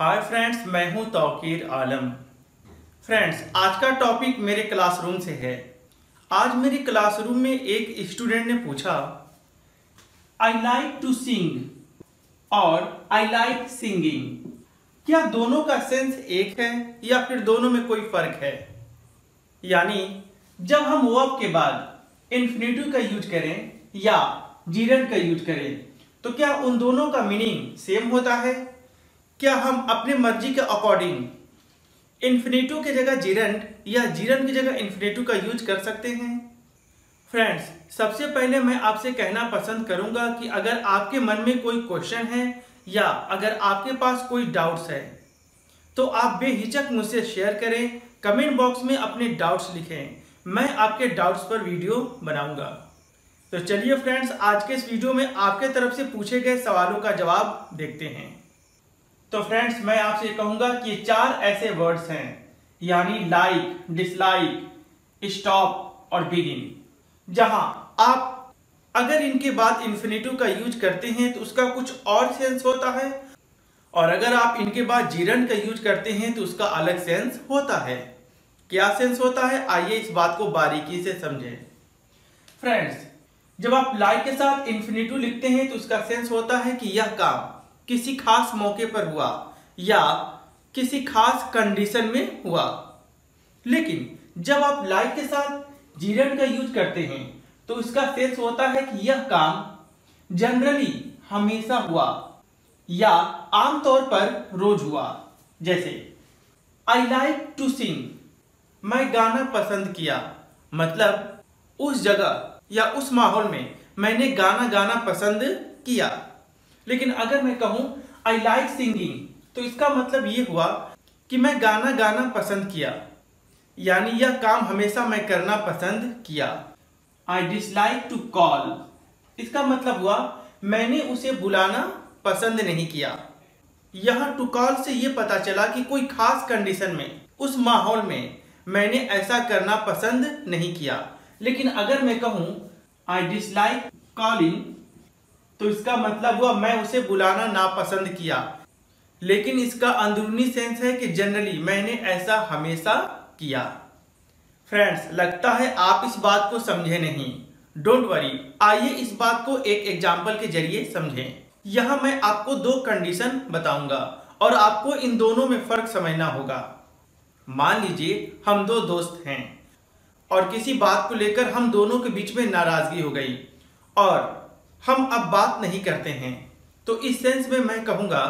Hi friends मैं हूँ तौकीर आलम। Friends आज का टॉपिक मेरे क्लासरूम से है। आज मेरे क्लासरूम में एक स्टूडेंट ने पूछा आई लाइक टू सिंग और आई लाइक सिंगिंग क्या दोनों का सेंस एक है या फिर दोनों में कोई फ़र्क है? यानी, जब हम वर्ब के बाद इन्फिनेटिव का यूज़ करें या जीरन का यूज़ करें तो क्या उन दोनों का मीनिंग सेम होता है? क्या हम अपने मर्ज़ी के अकॉर्डिंग इन्फिनेटिव की जगह जीरंट या जीरन की जगह इन्फिनेटिव का यूज़ कर सकते हैं? फ्रेंड्स सबसे पहले मैं आपसे कहना पसंद करूँगा कि अगर आपके मन में कोई क्वेश्चन है या अगर आपके पास कोई डाउट्स है तो आप बेहिचक मुझसे शेयर करें कमेंट बॉक्स में अपने डाउट्स लिखें। मैं आपके डाउट्स पर वीडियो बनाऊँगा। तो चलिए फ्रेंड्स आज के इस वीडियो में आपके तरफ़ से पूछे गए सवालों का जवाब देखते हैं। तो फ्रेंड्स मैं आपसे कहूँगा कि चार ऐसे वर्ड्स हैं, यानी लाइक डिसलाइक स्टॉप और बिगिन जहाँ आप अगर इनके बाद इन्फिनेटिव का यूज़ करते हैं तो उसका कुछ और सेंस होता है, और अगर आप इनके बाद जीरन का यूज़ करते हैं तो उसका अलग सेंस होता है। क्या सेंस होता है? आइए इस बात को बारीकी से समझें। फ्रेंड्स जब आप लाइक के साथ इन्फिनेटिव लिखते हैं तो उसका सेंस होता है कि यह काम किसी खास मौके पर हुआ या किसी खास कंडीशन में हुआ। लेकिन जब आप लाइक के साथ जीरन का यूज़ करते हैं तो इसका सेंस होता है कि यह काम जनरली हमेशा हुआ या आमतौर पर रोज हुआ। जैसे आई लाइक टू सिंग मैं गाना पसंद किया। मतलब उस जगह या उस माहौल में मैंने गाना गाना पसंद किया। लेकिन अगर मैं कहूँ आई लाइक सिंगिंग तो इसका मतलब ये हुआ कि मैं गाना गाना पसंद किया। यानी यह काम हमेशा मैं करना पसंद किया। आई डिसलाइक टू कॉल इसका मतलब हुआ, मैंने उसे बुलाना पसंद नहीं किया। यहाँ टू कॉल से यह पता चला कि कोई खास कंडीशन में, उस माहौल में मैंने ऐसा करना पसंद नहीं किया। लेकिन अगर मैं कहूँ आई डिसलाइक कॉलिंग तो इसका मतलब हुआ, मैं उसे बुलाना नापसंद किया। लेकिन इसका अंदरूनी सेंस है कि जनरली मैंने ऐसा हमेशा किया। फ्रेंड्स लगता है आप इस बात को समझे नहीं। डोंट वरी आइए इस बात को एक एग्ज़ाम्पल के ज़रिए समझें। यहाँ मैं आपको दो कंडीशन बताऊँगा और आपको इन दोनों में फ़र्क समझना होगा। मान लीजिए हम दो दोस्त हैं और किसी बात को लेकर हम दोनों के बीच में नाराज़गी हो गई और हम अब बात नहीं करते हैं। तो इस सेंस में मैं कहूँगा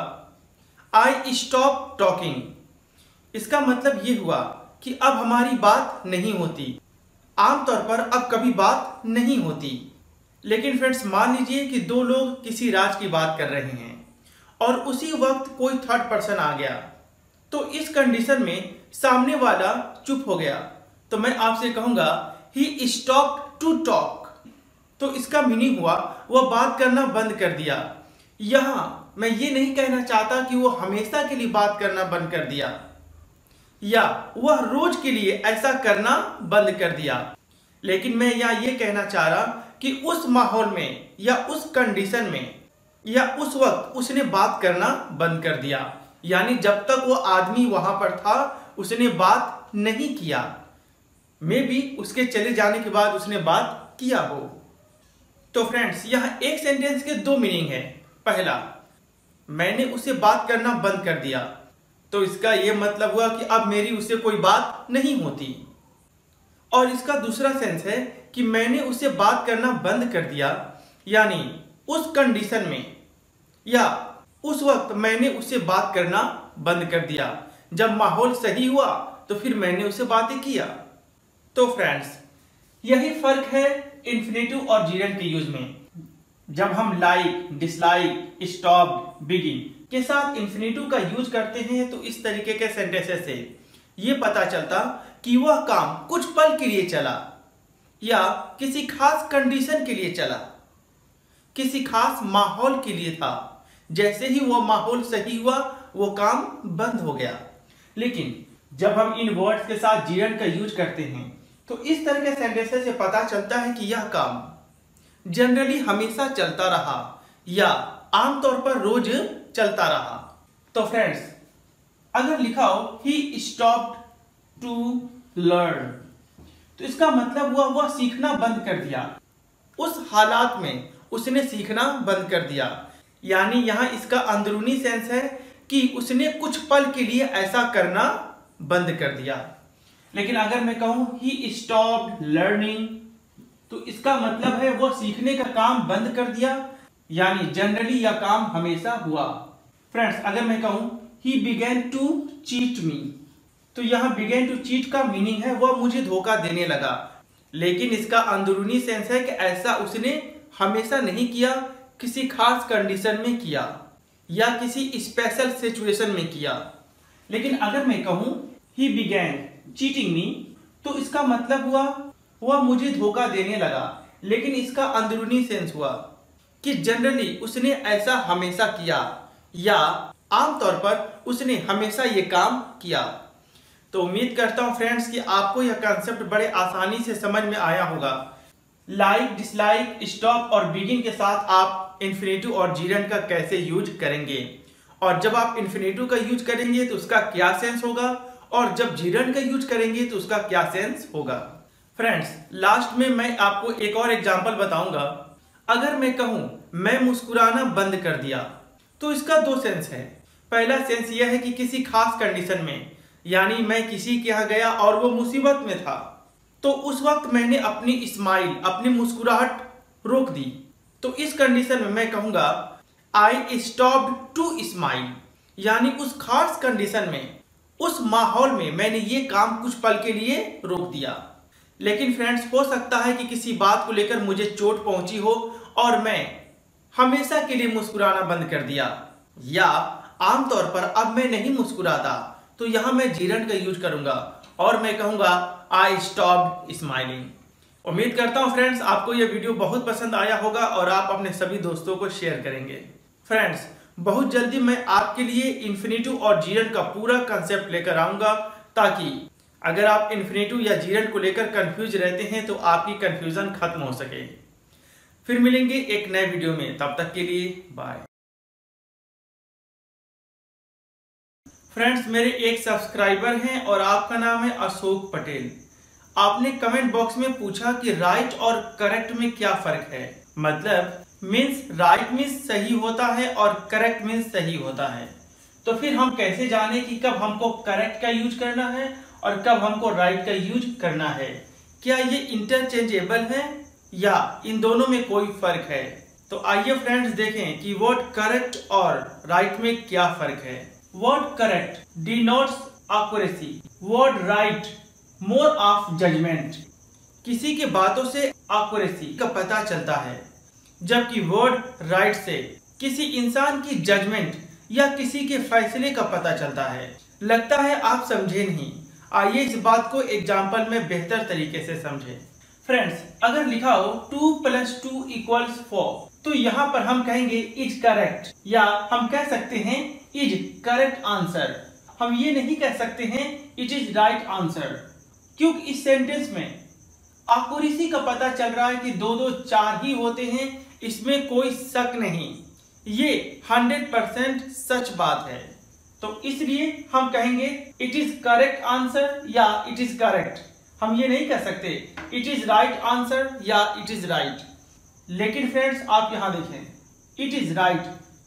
आई स्टॉप टॉकिंग इसका मतलब ये हुआ कि अब हमारी बात नहीं होती। आमतौर पर अब कभी बात नहीं होती। लेकिन फ्रेंड्स मान लीजिए कि दो लोग किसी राज की बात कर रहे हैं और उसी वक्त कोई थर्ड पर्सन आ गया। तो इस कंडीशन में सामने वाला चुप हो गया। तो मैं आपसे कहूँगा ही स्टॉप टू टॉक तो इसका मीनिंग हुआ वह बात करना बंद कर दिया। यहाँ मैं ये नहीं कहना चाहता कि वो हमेशा के लिए बात करना बंद कर दिया, या वह रोज के लिए ऐसा करना बंद कर दिया। लेकिन मैं यहाँ ये कहना चाह रहा कि उस माहौल में, या उस कंडीशन में, या उस वक्त उसने बात करना बंद कर दिया। यानी जब तक वो आदमी वहाँ पर था, उसने बात नहीं किया। मे भी उसके चले जाने के बाद उसने बात किया हो। तो फ्रेंड्स यहाँ एक सेंटेंस के दो मीनिंग है। पहला, मैंने उसे बात करना बंद कर दिया। तो इसका यह मतलब हुआ कि अब मेरी उससे कोई बात नहीं होती। और इसका दूसरा सेंस है कि मैंने उसे बात करना बंद कर दिया, यानी उस कंडीशन में, या उस वक्त मैंने उससे बात करना बंद कर दिया। जब माहौल सही हुआ तो फिर मैंने उसे बातें किया। तो फ्रेंड्स यही फ़र्क है इन्फिनेटिव और जीरन के यूज़ में। जब हम लाइक डिसलाइक स्टॉप बिगिन के साथ इन्फिनेटिव का यूज़ करते हैं तो इस तरीके के सेंटेंसेस से ये पता चलता कि वह काम कुछ पल के लिए चला या किसी खास कंडीशन के लिए चला, किसी खास माहौल के लिए था। जैसे ही वह माहौल सही हुआ, वो काम बंद हो गया। लेकिन जब हम इन वर्ड्स के साथ जीरन का यूज़ करते हैं तो इस तरह के सेंटेंसेस से पता चलता है कि यह काम जनरली हमेशा चलता रहा या आमतौर पर रोज चलता रहा। तो फ्रेंड्स अगर लिखा हो ही स्टॉप टू लर्न तो इसका मतलब हुआ, वह सीखना बंद कर दिया। उस हालात में उसने सीखना बंद कर दिया। यानी यहाँ इसका अंदरूनी सेंस है कि उसने कुछ पल के लिए ऐसा करना बंद कर दिया। लेकिन अगर मैं कहूँ ही स्टॉप लर्निंग तो इसका मतलब है वो सीखने का काम बंद कर दिया, यानी जनरली यह काम हमेशा हुआ। फ्रेंड्स अगर मैं कहूँ he began to cheat me तो यहाँ बिगेन टू चीट का मीनिंग है वह मुझे धोखा देने लगा। लेकिन इसका अंदरूनी सेंस है कि ऐसा उसने हमेशा नहीं किया, किसी खास कंडीशन में किया, या किसी स्पेशल सिचुएशन में किया। लेकिन अगर मैं कहूँ ही बिगैन चीटिंग मी तो इसका मतलब हुआ वह मुझे धोखा देने लगा, लेकिन इसका अंदरूनी सेंस हुआ कि जनरली उसने ऐसा हमेशा किया, या आमतौर पर उसने हमेशा ये काम किया। तो उम्मीद करता हूँ फ्रेंड्स कि आपको यह कंसेप्ट बड़े आसानी से समझ में आया होगा। लाइक डिसलाइक स्टॉप और बिगिन के साथ आप इन्फिनेटिव और जीरन का कैसे यूज़ करेंगे? और जब आप इन्फिनेटिव का यूज़ करेंगे तो उसका क्या सेंस होगा? और जब जीरन का यूज़ करेंगे तो उसका क्या सेंस होगा? फ्रेंड्स लास्ट में मैं आपको एक और एग्ज़ाम्पल बताऊँगा। अगर मैं कहूँ, मैं मुस्कुराना बंद कर दिया तो इसका दो सेंस है। पहला सेंस यह है कि किसी खास कंडीशन में, यानी मैं किसी के यहाँ गया और वो मुसीबत में था तो उस वक्त मैंने अपनी स्माइल अपनी मुस्कुराहट रोक दी। तो इस कंडीशन में मैं कहूँगा आई स्टॉप टू स्माइल यानी उस खास कंडीशन में उस माहौल में मैंने ये काम कुछ पल के लिए रोक दिया। लेकिन फ्रेंड्स हो सकता है कि किसी बात को लेकर मुझे चोट पहुँची हो और मैं हमेशा के लिए मुस्कुराना बंद कर दिया। या आमतौर पर अब मैं नहीं मुस्कुराता तो यहाँ मैं जीरण का यूज़ करूँगा और मैं कहूँगा आई स्टॉप स्माइलिंग उम्मीद करता हूँ फ्रेंड्स आपको यह वीडियो बहुत पसंद आया होगा और आप अपने सभी दोस्तों को शेयर करेंगे। फ्रेंड्स बहुत जल्दी मैं आपके लिए इन्फिनेटिव और जीरन का पूरा कंसेप्ट लेकर आऊँगा, ताकि अगर आप इन्फिनेटिव या जीरन को लेकर कंफ्यूज रहते हैं तो आपकी कंफ्यूजन खत्म हो सके। फिर मिलेंगे एक नए वीडियो में। तब तक के लिए बाय फ्रेंड्स मेरे एक सब्सक्राइबर हैं और आपका नाम है अशोक पटेल। आपने कमेंट बॉक्स में पूछा कि राइट और करेक्ट में क्या फ़र्क है। मतलब मीन्स राइट मीन्स सही होता है और करेक्ट मीन्स सही होता है। तो फिर हम कैसे जाने कि कब हमको करेक्ट का यूज़ करना है और कब हमको राइट का यूज़ करना है? क्या ये इंटरचेंजेबल है या इन दोनों में कोई फ़र्क है? तो आइए फ्रेंड्स देखें कि वर्ड करेक्ट और राइट right में क्या फ़र्क है। Word correct denotes accuracy word right more of judgement किसी के बातों से एक्यूरेसी का पता चलता है। जबकि वर्ड राइट से किसी इंसान की जजमेंट या किसी के फैसले का पता चलता है। लगता है आप समझे नहीं। आइए इस बात को एग्ज़ाम्पल में बेहतर तरीके से समझे। फ्रेंड्स अगर लिखा हो two plus two equals four तो यहाँ पर हम कहेंगे इज़ करेक्ट या हम कह सकते हैं इज़ करेक्ट आंसर हम ये नहीं कह सकते हैं इट इज़ राइट आंसर क्योंकि इस सेंटेंस में आकुरिसी का पता चल रहा है कि दो दो चार ही होते हैं इसमें कोई शक नहीं। ये हंड्रेड परसेंट सच बात है। तो इसलिए हम कहेंगे इट इज़ करेक्ट आंसर या इट इज़ करेक्ट हम ये नहीं कह सकते इट इज़ राइट आंसर या इट इज़ राइट लेकिन फ्रेंड्स आप यहाँ देखें it is right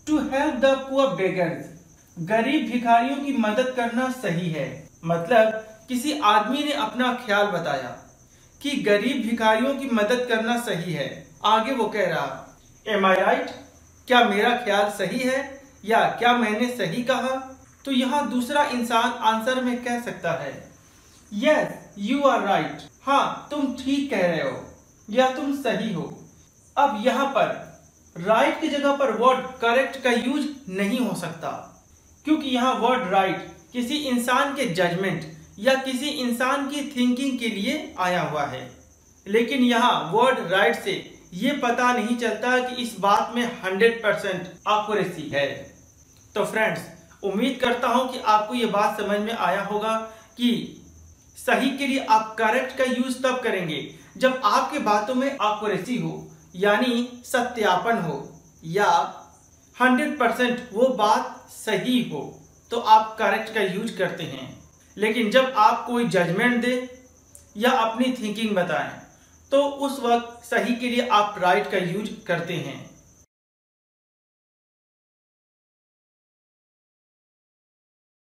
to help the poor beggars गरीब भिखारियों की मदद करना सही है। मतलब किसी आदमी ने अपना ख्याल बताया कि गरीब भिखारियों की मदद करना सही है। आगे वो कह रहा एम आई राइट क्या मेरा ख्याल सही है या क्या मैंने सही कहा? तो यहाँ दूसरा इंसान आंसर में कह सकता है यस यू आर राइट हाँ तुम ठीक कह रहे हो, या तुम सही हो। अब यहाँ पर राइट right की जगह पर वर्ड करेक्ट का यूज़ नहीं हो सकता, क्योंकि यहाँ वर्ड राइट किसी इंसान के जजमेंट या किसी इंसान की थिंकिंग के लिए आया हुआ है। लेकिन यहाँ वर्ड राइट से ये पता नहीं चलता कि इस बात में 100 परसेंट एक्यूरेसी है। तो फ्रेंड्स उम्मीद करता हूँ कि आपको ये बात समझ में आया होगा कि सही के लिए आप करेक्ट का यूज़ तब करेंगे जब आपके बातों में एक्यूरेसी हो, यानी सत्यापन हो, या 100 परसेंट वो बात सही हो तो आप करेक्ट का यूज़ करते हैं। लेकिन जब आप कोई जजमेंट दे या अपनी थिंकिंग बताएँ तो उस वक्त सही के लिए आप राइट का यूज़ करते हैं।